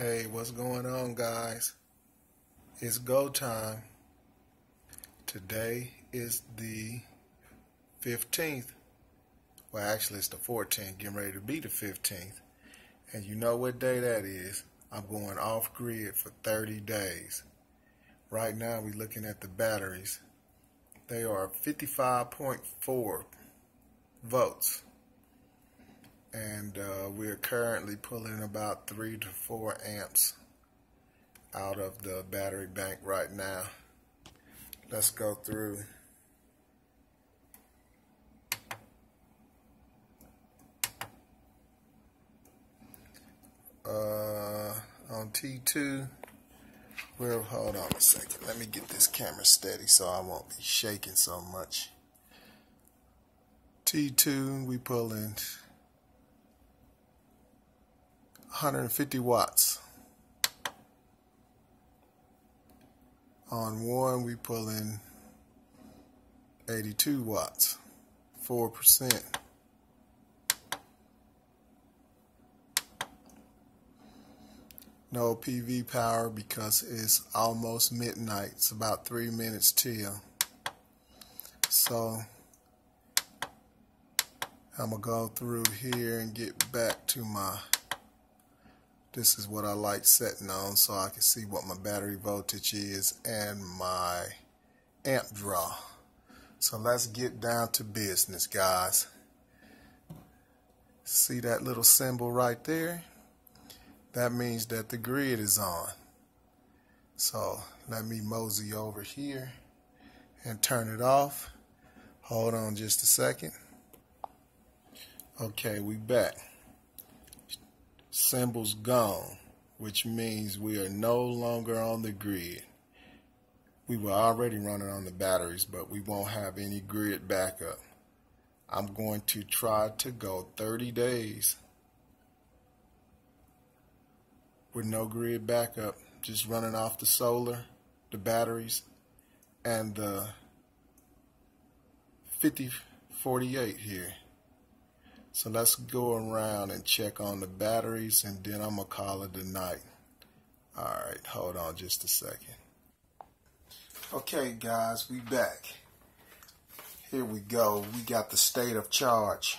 Hey, what's going on, guys? It's go time. Today is the 15th. Well, actually, it's the 14th, getting ready to be the 15th. And you know what day that is? I'm going off grid for 30 days. Right now, we're looking at the batteries. They are 55.4 volts and uh, we're currently pulling about three to four amps out of the battery bank right now. Let's go through. Uh, on T2, well, hold on a second. Let me get this camera steady so I won't be shaking so much. T2, we pulling 150 watts. On one, we pull in 82 watts, 4%. No PV power because it's almost midnight. It's about three minutes till. So I'm going to go through here and get back to my this is what I like setting on so I can see what my battery voltage is and my amp draw. So let's get down to business, guys. See that little symbol right there? That means that the grid is on. So let me mosey over here and turn it off. Hold on just a second. Okay, we back symbols gone, which means we are no longer on the grid. We were already running on the batteries, but we won't have any grid backup. I'm going to try to go 30 days with no grid backup, just running off the solar, the batteries, and the 5048 here. So let's go around and check on the batteries and then I'm going to call it a night. Alright, hold on just a second. Okay guys, we back. Here we go. We got the state of charge.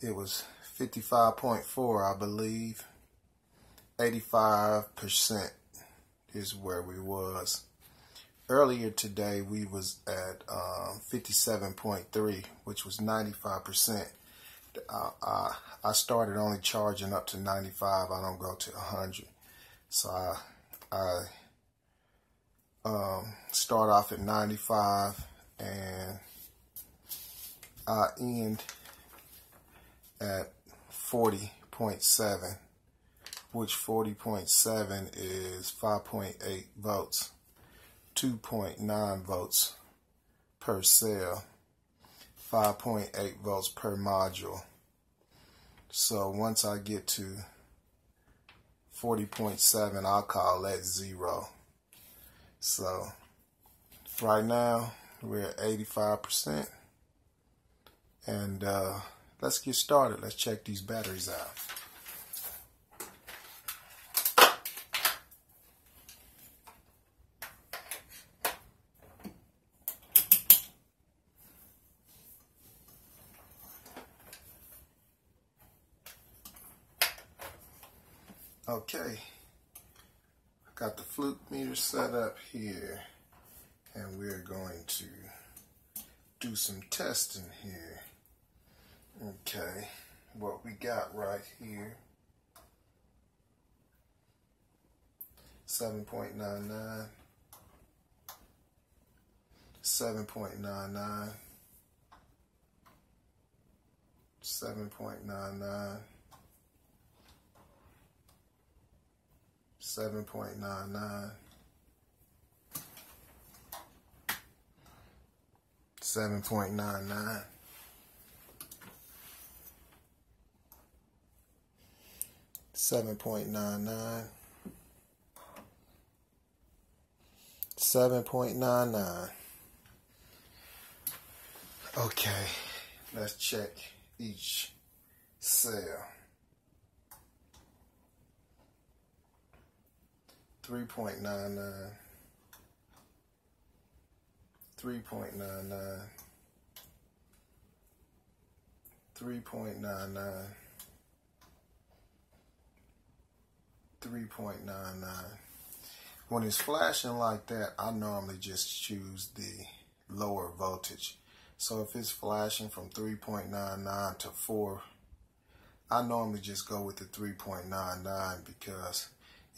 It was 55.4 I believe. 85% is where we was earlier today we was at um, 57.3 which was 95% uh, I, I started only charging up to 95 I don't go to 100 so I, I um, start off at 95 and I end at 40.7 which 40.7 is 5.8 volts 2.9 volts per cell, 5.8 volts per module. So once I get to 40.7, I'll call that zero. So right now we're at 85%. And uh, let's get started. Let's check these batteries out. Okay, I got the fluke meter set up here and we're going to do some testing here. Okay, what we got right here, 7.99, 7.99, 7.99, seven point nine nine. Seven point nine nine. Seven point nine nine. Seven point nine nine. Okay, let's check each cell. 3.99, 3.99, 3.99, 3.99. When it's flashing like that, I normally just choose the lower voltage. So if it's flashing from 3.99 to 4, I normally just go with the 3.99 because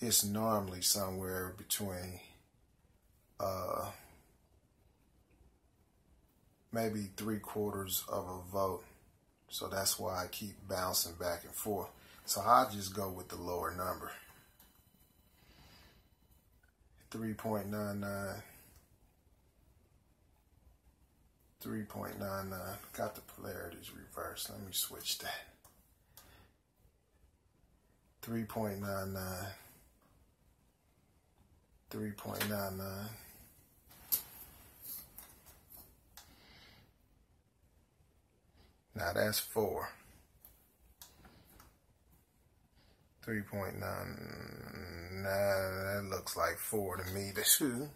it's normally somewhere between uh, maybe three quarters of a vote. So that's why I keep bouncing back and forth. So I'll just go with the lower number. 3.99. 3.99. Got the polarities reversed. Let me switch that. 3.99. 3.99. Now that's 4. 3.99, Nah, that looks like 4 to me. The 2.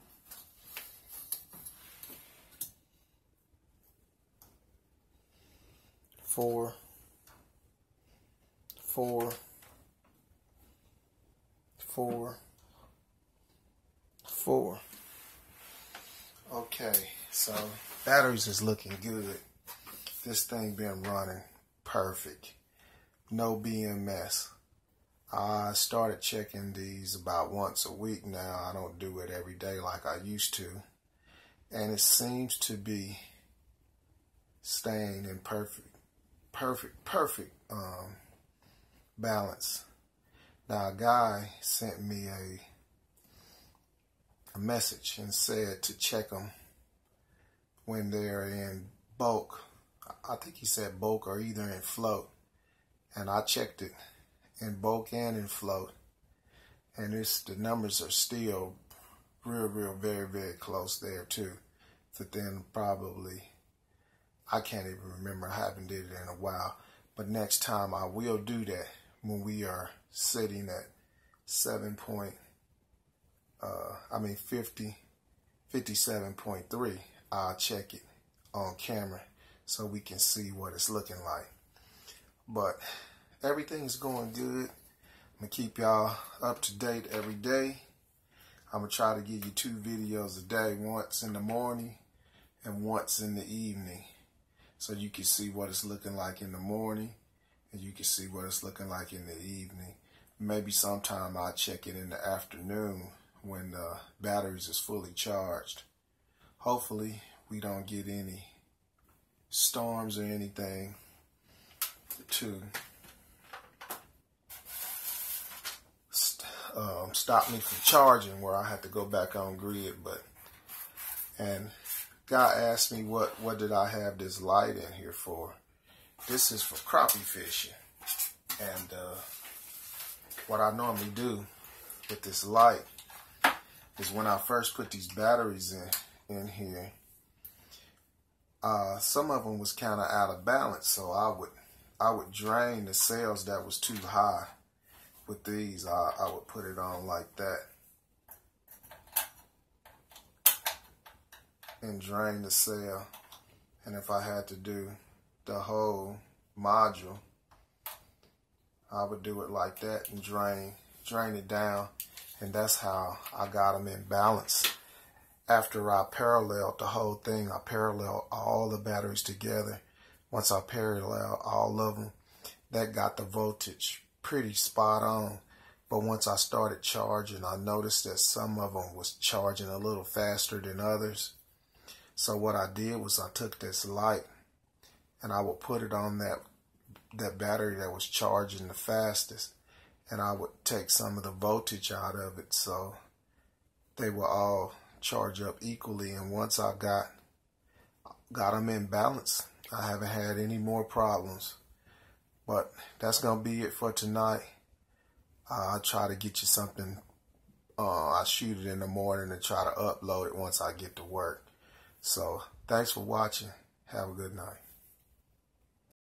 Four, four, four, four. Okay, so batteries is looking good. This thing been running perfect. No BMS. I started checking these about once a week now. I don't do it every day like I used to. And it seems to be staying in perfect, perfect, perfect um, balance. Now, a guy sent me a, a message and said to check them when they're in bulk. I think he said bulk or either in float. And I checked it in bulk and in float. And it's the numbers are still real, real, very, very close there too. So then probably, I can't even remember. I haven't did it in a while. But next time I will do that when we are sitting at 7 point, uh, I mean 50, 57.3, I'll check it on camera so we can see what it's looking like. But everything's going good. I'm going to keep y'all up to date every day. I'm going to try to give you two videos a day, once in the morning and once in the evening. So you can see what it's looking like in the morning and you can see what it's looking like in the evening. Maybe sometime I'll check it in the afternoon when the batteries is fully charged. Hopefully we don't get any storms or anything to um, stop me from charging where I have to go back on grid. But and God asked me what what did I have this light in here for? This is for crappie fishing. And uh, what I normally do with this light is when I first put these batteries in in here, uh, some of them was kind of out of balance, so I would I would drain the cells that was too high. With these, I, I would put it on like that. And drain the cell. And if I had to do the whole module, I would do it like that and drain, drain it down. And that's how I got them in balance. After I paralleled the whole thing, I paralleled all the batteries together. Once I paralleled all of them, that got the voltage pretty spot on. But once I started charging, I noticed that some of them was charging a little faster than others. So what I did was I took this light and I would put it on that that battery that was charging the fastest and I would take some of the voltage out of it so they will all charge up equally. And once I got got them in balance I haven't had any more problems. But that's gonna be it for tonight. Uh, I'll try to get you something uh, I'll shoot it in the morning and try to upload it once I get to work. So thanks for watching. Have a good night